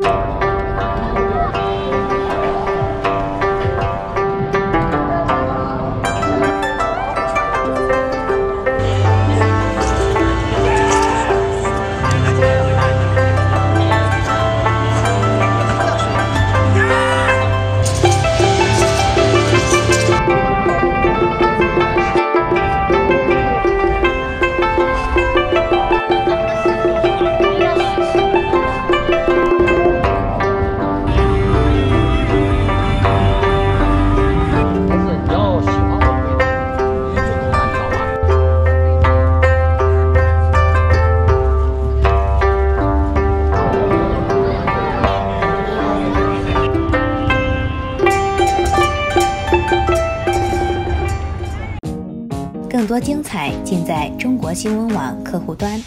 you. 更多精彩尽在中国新闻网客户端。